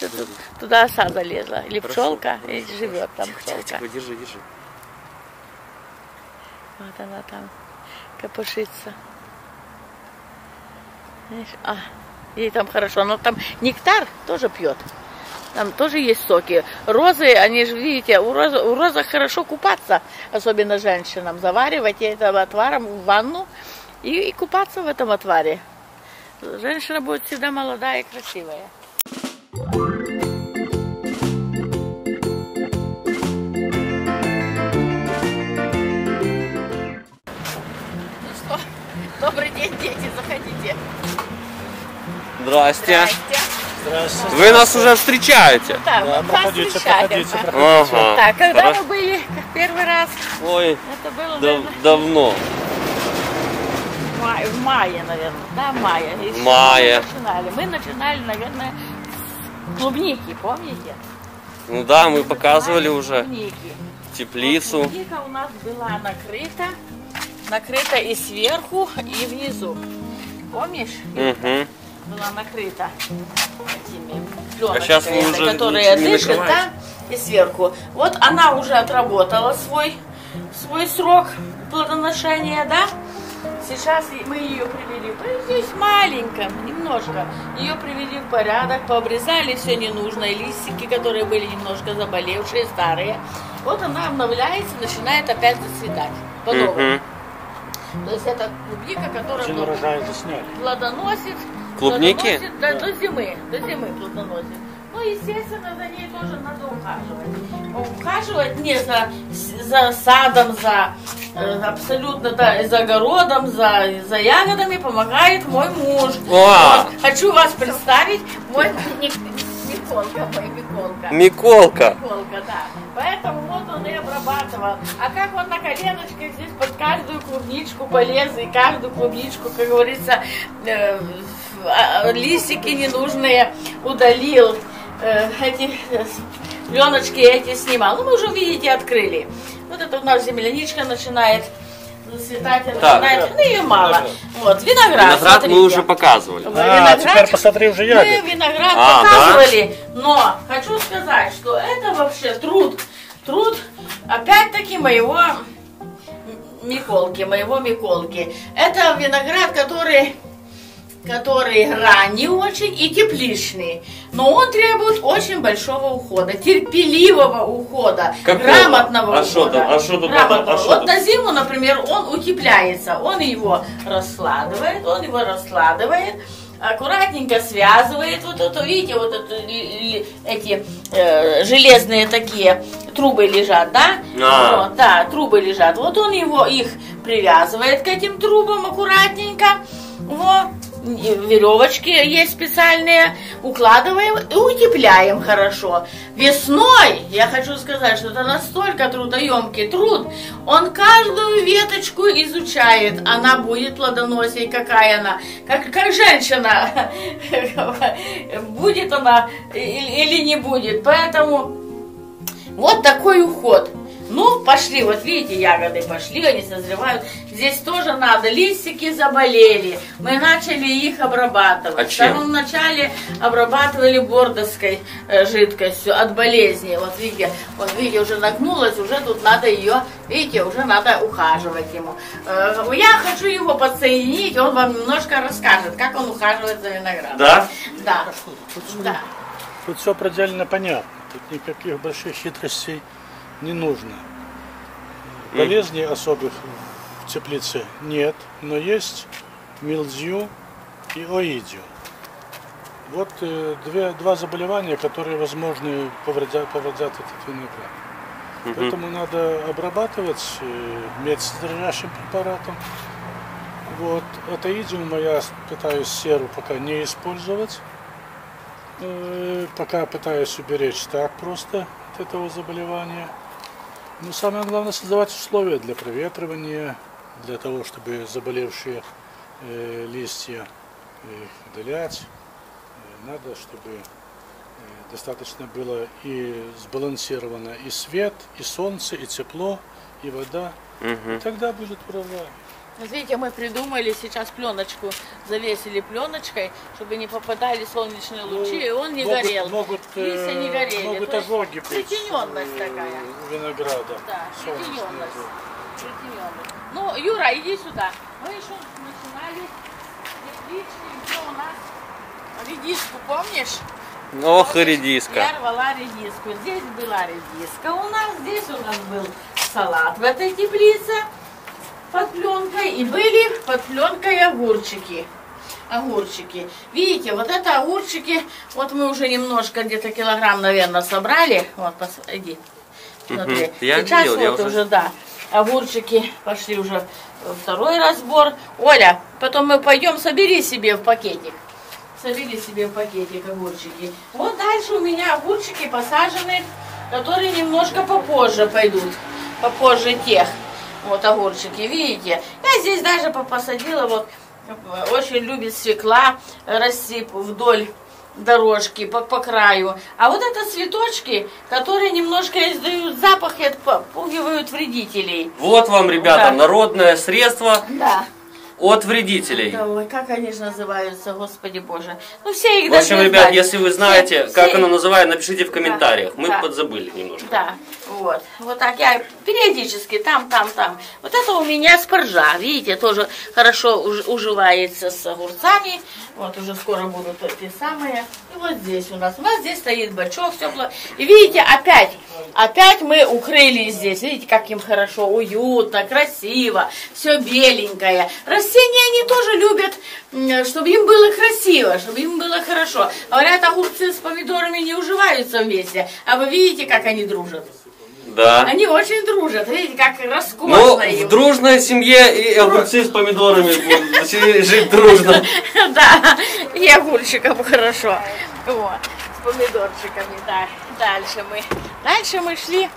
что тут, туда оса залезла. Или пчелка, и живет там пчелка. Тихо, держи, держи. Вот она там копошится. Видишь? А, ей там хорошо. Но там нектар тоже пьет. Там тоже есть соки. Розы, они же, видите, у, роз, у розах хорошо купаться, особенно женщинам. Заваривать этим отваром в ванну и, и купаться в этом отваре. Женщина будет всегда молодая и красивая. Здрасте. Здравствуйте. Вы нас уже встречаете. Так, Да, вот вас проходите, встречаем. проходите, проходите. Ага. Так, когда Хорошо. мы были как первый раз? Ой, Это было, дав- наверное, давно. в мае, в мае, наверное. Да, в мае. Еще. Мы начинали. Мы начинали, наверное, с клубники, помните? Ну да, мы показывали уже Клубники. теплицу. Вот клубника у нас была накрыта, накрыта и сверху, и внизу. Помнишь? Угу. Была накрыта этими А пленочками, уже которые не дышат, да, и сверху. Вот она уже отработала свой, свой срок плодоношения, да? Сейчас мы ее привели, здесь маленьком, немножко, ее привели в порядок, пообрезали все ненужное, листики, которые были немножко заболевшие, старые. Вот она обновляется, начинает опять зацветать по-новому. Мгм. То есть это клубника, которая плодоносит. Клубники? плодоносит до, до зимы, до зимы плодоносит. Ну, естественно, за ней тоже надо ухаживать. Ухаживать не за, за садом, за э, абсолютно да, за огородом, за, за ягодами помогает мой муж. О! Вот, хочу вас представить, мой Николка, мой Миколка. Миколка. Миколка, да. Поэтому вот он и обрабатывал. А как он на коленочках здесь под каждую клубничку полез и каждую клубничку, как говорится, э, листики ненужные удалил, э, эти пленочки эти снимал. Ну, вы уже видите, открыли. Вот это у нас земляничка начинает зацветать, начинает, ну ее мало. Вот, виноград, Виноград мы смотрите. уже показывали. А, виноград? теперь посмотри уже Мы ягоды. виноград А, показывали, но хочу сказать, что это вообще труд, труд, опять-таки, моего Миколки, моего Миколки. Это виноград, который, который ранний очень и тепличный. Но он требует очень большого ухода, терпеливого ухода, Какого? грамотного А что ухода. там? А что тут Грамотного. надо? А что вот на зиму, например, он утепляется, он его раскладывает, он его раскладывает, аккуратненько связывает, вот это, видите, вот это, эти э, железные такие трубы лежат, да? А. Вот, да, трубы лежат. Вот он его, их привязывает к этим трубам аккуратненько, веревочки есть специальные, укладываем и утепляем хорошо. Весной, я хочу сказать, что это настолько трудоемкий труд, он каждую веточку изучает, она будет плодоносить, какая она, как, как женщина, будет она или не будет. Поэтому вот такой уход. Ну, пошли, вот видите, ягоды пошли, они созревают. Здесь тоже надо, листики заболели. Мы начали их обрабатывать. А чем? В самом начале обрабатывали бордовской э, жидкостью от болезни. Вот видите, вот видите, уже нагнулась, уже тут надо ее, видите, уже надо ухаживать ему. Э, я хочу его подсоединить, он вам немножко расскажет, как он ухаживает за виноградом. Да? Да. Тут, Да. тут все предельно понятно. Тут никаких больших хитростей не нужно. Болезней особых в теплице нет, но есть милдзю и оидиум. Вот э, две, два заболевания, которые, возможно, повредят, повредят этот виноград. Мгм. Поэтому надо обрабатывать э, медсодержащим препаратом. Вот. Это идиума я пытаюсь серу пока не использовать. Э, Пока пытаюсь уберечь так просто от этого заболевания. Но самое главное создавать условия для проветривания, для того, чтобы заболевшие э, листья э, их удалять. Э, Надо, чтобы достаточно было и сбалансировано и свет, и солнце, и тепло, и вода. И Мгм. тогда будет урожай. Вот Видите, мы придумали сейчас пленочку, завесили пленочкой, чтобы не попадали солнечные лучи, и он не Ну, могут, горел. Могут, Листья не горели. могут То есть ожоги быть. Притененность э, такая. Винограда. Да, ожоги. Притененность. Ну, Юра, иди сюда. Мы еще начинали теплички, где у нас редиску, помнишь? Ох, и редиска. Я рвала редиску. Здесь была редиска у нас, здесь у нас был салат в этой теплице под пленкой. И были под пленкой огурчики. Огурчики. Видите, вот это огурчики, вот мы уже немножко, где-то килограмм, наверное, собрали. Вот, посмотри. Смотри. Я Сейчас видел, я вот уже- уже, да, огурчики пошли уже второй разбор. Оля, потом мы пойдем, собери себе в пакетик. Собери себе в пакетик огурчики. Вот дальше у меня огурчики посажены, которые немножко попозже пойдут. Попозже тех. Вот огурчики, видите? Я здесь даже по- посадила, вот, очень любит свекла расти вдоль дорожки по, по краю. А вот это цветочки, которые немножко издают запах и отпугивают вредителей. Вот вам, ребята, Да. народное средство Да. от вредителей. Да, ой, как они же называются, господи боже. Ну все их В общем, ребят, знать. если вы знаете, Все- как все- оно называется, напишите в комментариях. Мы да. подзабыли немножко. Да, вот. Вот так я периодически там, там, там. Вот это у меня спаржа, видите, тоже хорошо уж- уживается с огурцами. Вот уже скоро будут те самые. И вот здесь у нас. У нас здесь стоит бачок, тепло. И видите, опять, опять мы укрыли здесь. Видите, как им хорошо, уютно, красиво, все беленькое. Растения они тоже любят, чтобы им было красиво, чтобы им было хорошо. Говорят, огурцы с помидорами не уживаются вместе. А вы видите, как они дружат? Да. Они очень дружат. Видите, как Ну, роскошно им. в дружной семье и огурцы с помидорами будут жить дружно. Да, и огурчиком хорошо. Вот, с помидорчиками, да. Дальше мы, дальше мы шли,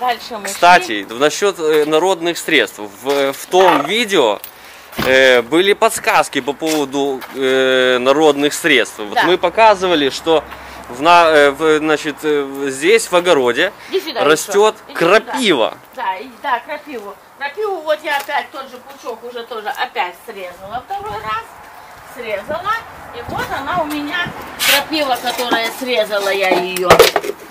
дальше мы шли. Кстати, насчет э, народных средств. В, в том видео э, были подсказки по поводу э, народных средств. Вот Да. мы показывали, что в, на- э, в, значит, э, здесь в огороде растет еще. Крапива. Да, да, крапиву. Крапиву вот я опять тот же пучок уже тоже опять срезала второй раз. Срезала. И вот она у меня, крапива, которая срезала я ее.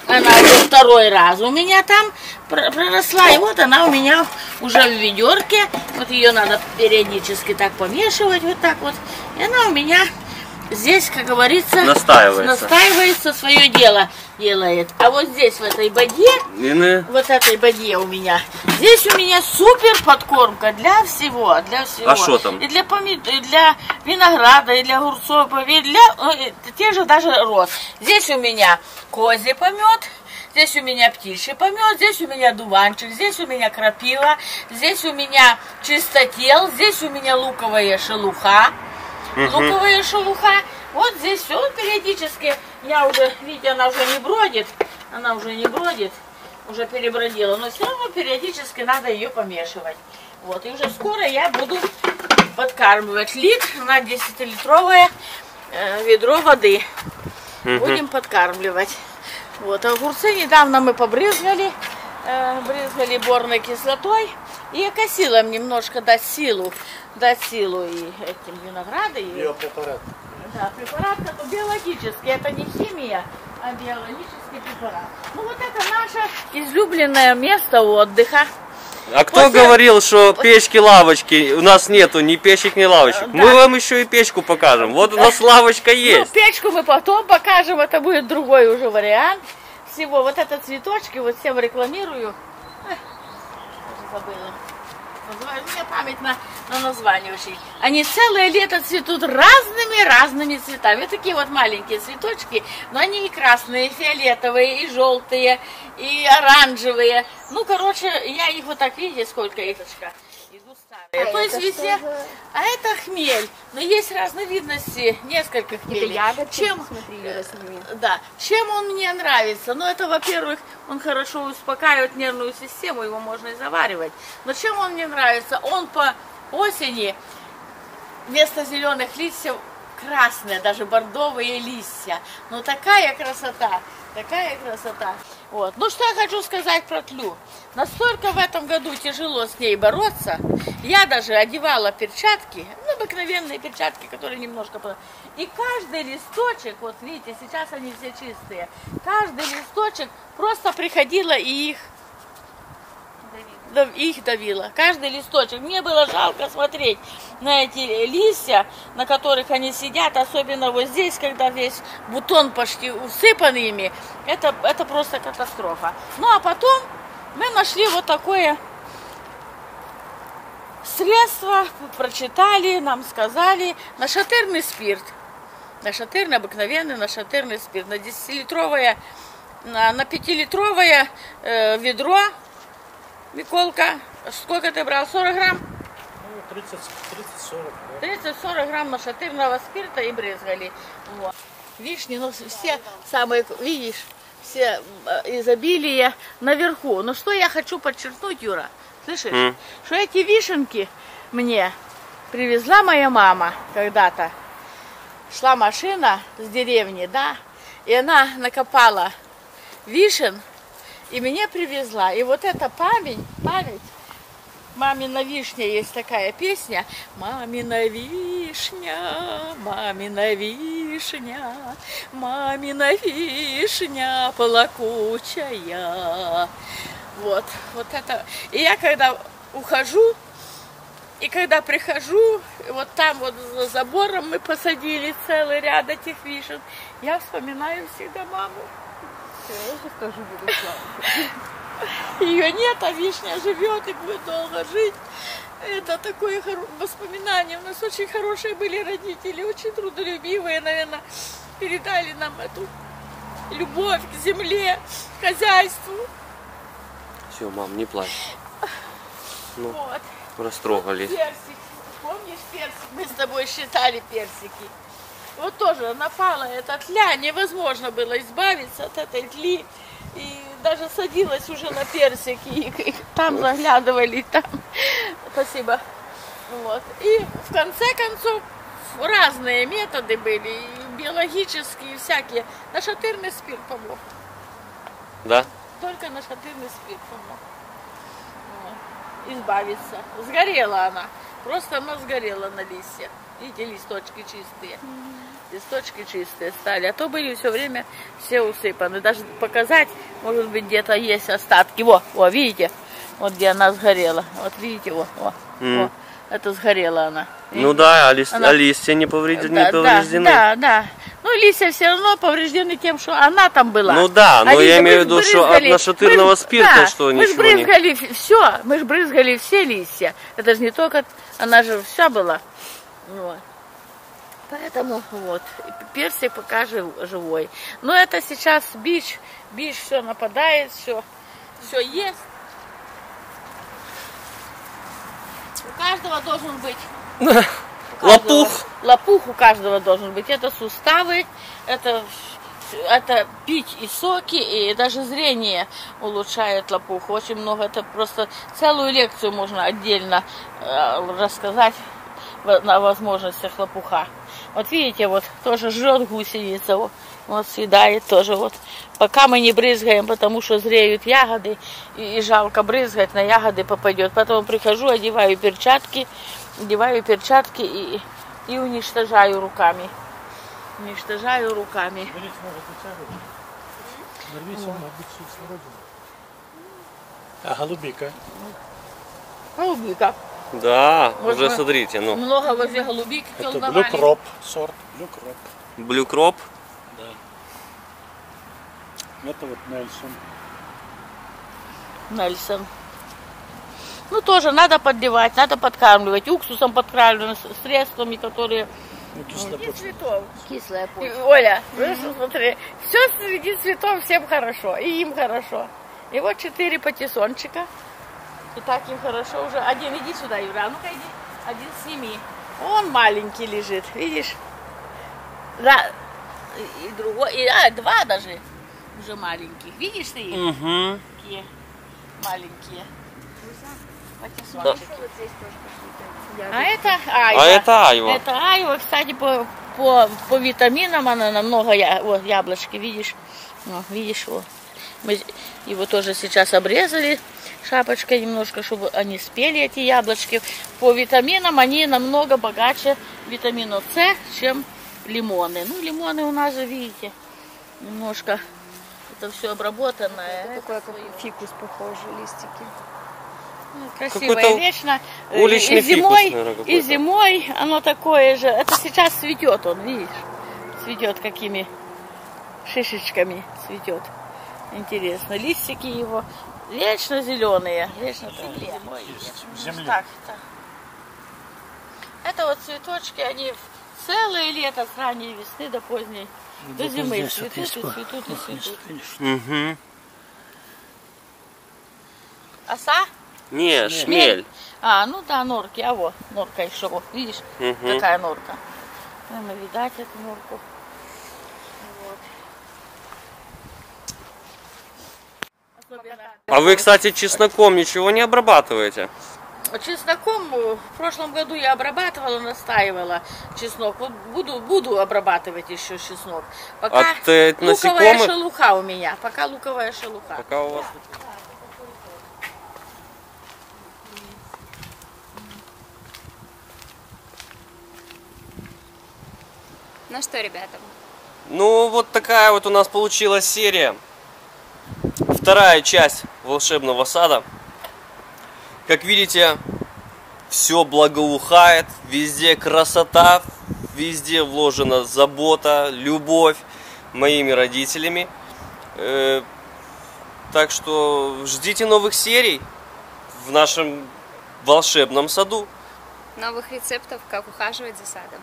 Она уже второй раз у меня там пр- проросла. И вот она у меня уже в ведерке. Вот ее надо периодически так помешивать, вот так вот. И она у меня здесь, как говорится, Настаивается. настаивается свое дело делает. А вот здесь, в этой боде, И на- вот этой боде у меня. Здесь у меня супер подкормка для всего, для всего. А шо там? И для помид... и для винограда, и для огурцов, и для э, тех же даже роз. Здесь у меня козий помет, здесь у меня птичий помет, здесь у меня дуванчик, здесь у меня крапива, здесь у меня чистотел, здесь у меня луковая шелуха. Луковая шелуха. Вот здесь все периодически. Я уже, видите, она уже не бродит. Она уже не бродит. Уже перебродила. Но все равно периодически надо ее помешивать. Вот. И уже скоро я буду подкармливать литр на 10-литровое э, ведро воды. Будем подкармливать. Вот. Огурцы недавно мы побрызгали. э, брызгали борной кислотой. И окосилом немножко дать силу. Дать силу и этим винограду. И... Биопрепарат. Да, препарат это биологический, это не химия, а биологический препарат. Ну вот это наше излюбленное место отдыха. А кто После- говорил, что печки-лавочки, у нас нету ни печек, ни лавочек? Да. Мы вам еще и печку покажем. Вот у нас лавочка Ну, есть. печку мы потом покажем, это будет другой уже вариант всего. Вот это цветочки, вот всем рекламирую. Эх, забыла. Называю, у меня память на, на название очень. Они целое лето цветут разными-разными цветами. Такие вот маленькие цветочки, но они и красные, и фиолетовые, и желтые, и оранжевые. Ну, короче, я их вот так, видите, сколько их. Старые. То есть везде... А это хмель. Но есть разновидности, несколько Это хмелей. ягодки, Чем, смотри, сними. да, чем он мне нравится? Ну, это, во-первых, он хорошо успокаивает нервную систему, его можно и заваривать. Но чем он мне нравится? Он по осени вместо зеленых листьев красные, даже бордовые листья. Ну такая красота, такая красота. Вот. Ну что я хочу сказать про тлю. Настолько в этом году тяжело с ней бороться. Я даже одевала перчатки, ну, обыкновенные перчатки, которые немножко... И каждый листочек, вот видите, сейчас они все чистые, каждый листочек просто приходила и их их давила. Каждый листочек. Мне было жалко смотреть на эти листья, на которых они сидят, особенно вот здесь, когда весь бутон почти усыпан ими. Это, это просто катастрофа. Ну а потом мы нашли вот такое средство, прочитали, нам сказали, нашатырный спирт. Нашатырный, обыкновенный нашатырный спирт. На 10-литровое, на, на 5-литровое э, ведро Миколка, сколько ты брал? 40 грамм? Ну, 30-40. Да. 30-40 грамм нашатырного спирта и брызгали. Вот. Вишни, ну все самые, видишь, все э, изобилие наверху. Но что я хочу подчеркнуть, Юра, слышишь? М. Что эти вишенки мне привезла моя мама когда-то. Шла машина с деревни, да, и она накопала вишен и мне привезла. И вот эта память, память, Мамина вишня есть такая песня. Мамина вишня, мамина вишня, мамина вишня плакучая. Вот, вот это. И я когда ухожу, и когда прихожу, вот там вот за забором мы посадили целый ряд этих вишен, я вспоминаю всегда маму. Я сейчас тоже буду слава. Ее нет, а вишня живет и будет долго жить. Это такое воспоминание. У нас очень хорошие были родители, очень трудолюбивые, наверное, передали нам эту любовь к земле, к хозяйству. Все, мам, не плачь. Ну, Вот. растрогались. Персик. Помнишь персик? Мы с тобой считали персики. Вот тоже напала эта тля, невозможно было избавиться от этой тли. И даже садилась уже на персики, и, и там заглядывали, и там. Спасибо. Вот. И в конце концов разные методы были, и биологические, и всякие. Нашатырный спирт помог. Да? Только нашатырный спирт помог. Вот. Избавиться. Сгорела она. Просто она сгорела на листьях. Видите, листочки чистые. Листочки чистые стали. А то были все время все усыпаны. Даже показать, может быть, где-то есть остатки. Во, во, видите? Вот где она сгорела. Вот видите, во, во, М. во. Это сгорела она. Ну да, а, лист- Она- а листья не, повред- не Да, да, повреждены. Да, да. Ну, листья все равно повреждены тем, что она там была. Ну да, но Они я имею в мы виду, что от нашатырного мы спирта, да, что мы ничего не... брызгали все, мы же брызгали все листья. Это же не только, она же вся была. Вот. Поэтому вот, персик пока жив- живой. Но это сейчас бич, бич все нападает, все, все ест. У каждого должен быть каждого- Лопух. Лопух у каждого должен быть. Это суставы, это, это пить и соки, и даже зрение улучшает лопух. Очень много, это просто целую лекцию можно отдельно э, рассказать на возможностях лопуха. Вот видите, вот тоже жрет гусеница, вот, вот съедает тоже вот. Пока мы не брызгаем, потому что зреют ягоды, и, и жалко брызгать, на ягоды попадет. Потом прихожу, одеваю перчатки, одеваю перчатки и, и уничтожаю руками. Уничтожаю руками. Смородину. А голубика? Голубика. Да, Вот уже смотрите, ну. Много возле голубики Это колдовали. блюкроп, сорт блюкроп. Блюкроп. Да. Это вот Нельсон. Нельсон. Ну, тоже надо подливать, надо подкармливать. Уксусом подкармливать, с- средствами, которые... Ну, кислая Среди почва. цветов. Кислая И, почва. Оля, слышишь, смотри, все среди цветов всем хорошо, и им хорошо. И вот четыре патиссончика. И так им хорошо уже. Один, иди сюда, Юра, а ну-ка иди. Один сними. Он маленький лежит, видишь? Да. И, и другой, и, а, два даже уже маленьких. Видишь ты их? Угу. Такие маленькие. Да. А это айва. А это айва. Это айва, кстати, по- по, по витаминам она намного, я, вот яблочки, видишь, ну, видишь, вот. Мы его тоже сейчас обрезали шапочкой немножко, чтобы они спели, эти яблочки. По витаминам они намного богаче витамина С, чем лимоны. Ну, лимоны у нас же, видите, немножко это все обработанное. Такое, как фикус похоже, листики. Ну, Красивое, вечно. Уличный и зимой, фикус, наверное, и зимой оно такое же. Это сейчас цветет он, видишь? Цветет какими шишечками цветет. Интересно. Листики его вечно зеленые. Вечно так зимой. в земле. Так, так. Это вот цветочки, они целое лето с ранней весны до поздней. До Вот зимы здесь вот цветут и цветут и цветут. Угу. Оса? Не, шмель. А, ну да, норки, а вот, норка еще, вот, видишь, Мгм. какая норка. Прямо видать эту норку. Вот. Особенно А вы, кстати, чесноком ничего не обрабатываете? чесноком э, в прошлом году я обрабатывала, настаивала чеснок. Вот буду, буду обрабатывать еще чеснок. Пока От, э, луковая насекомых? шелуха у меня. Пока луковая шелуха. Пока у вас... Ну что, ребята, Ну, вот такая вот у нас получилась серия. Вторая часть волшебного сада. Как видите, все благоухает, везде красота, везде вложена забота, любовь моими родителями. Э, Так что ждите новых серий в нашем волшебном саду. новых рецептов, как ухаживать за садом.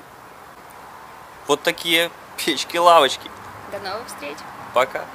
Вот такие печки-лавочки. До новых встреч! Пока.